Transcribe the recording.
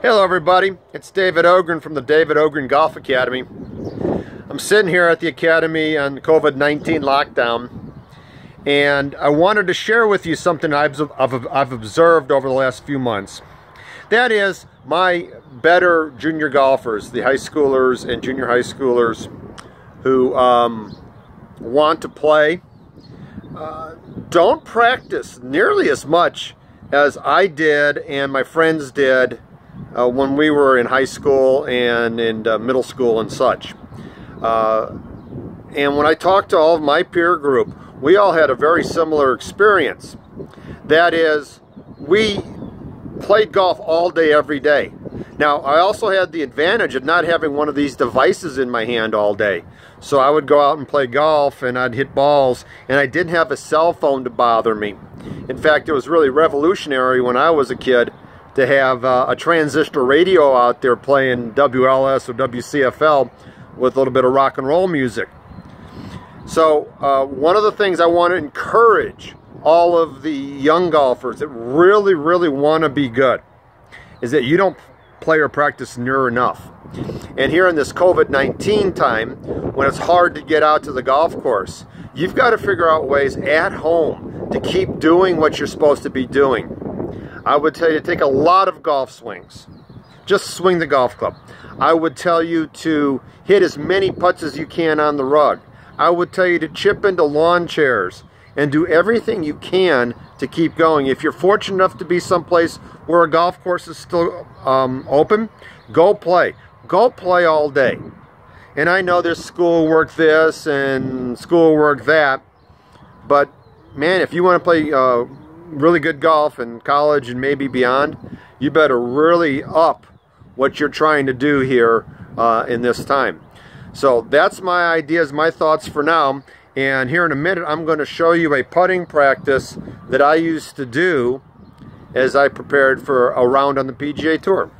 Hello everybody, it's David Ogrin from the David Ogrin Golf Academy. I'm sitting here at the Academy on COVID-19 lockdown and I wanted to share with you something I've, I've observed over the last few months. That is my better junior golfers, the high schoolers and junior high schoolers who um, want to play, uh, don't practice nearly as much as I did and my friends did uh, when we were in high school and in uh, middle school and such. Uh, and when I talked to all of my peer group, we all had a very similar experience. That is, we played golf all day, every day. Now, I also had the advantage of not having one of these devices in my hand all day. So I would go out and play golf and I'd hit balls and I didn't have a cell phone to bother me. In fact, it was really revolutionary when I was a kid to have uh, a transistor radio out there playing WLS or WCFL with a little bit of rock and roll music. So uh, one of the things I want to encourage all of the young golfers that really, really want to be good is that you don't play or practice near enough. And here in this COVID-19 time, when it's hard to get out to the golf course, you've got to figure out ways at home to keep doing what you're supposed to be doing. I would tell you to take a lot of golf swings. Just swing the golf club. I would tell you to hit as many putts as you can on the rug. I would tell you to chip into lawn chairs and do everything you can to keep going. If you're fortunate enough to be someplace where a golf course is still um, open, go play. Go play all day. And I know there's schoolwork this and schoolwork that, but man, if you want to play uh, really good golf in college and maybe beyond, you better really up what you're trying to do here uh, in this time. So that's my ideas, my thoughts for now. And here in a minute, I'm going to show you a putting practice that I used to do as I prepared for a round on the PGA Tour.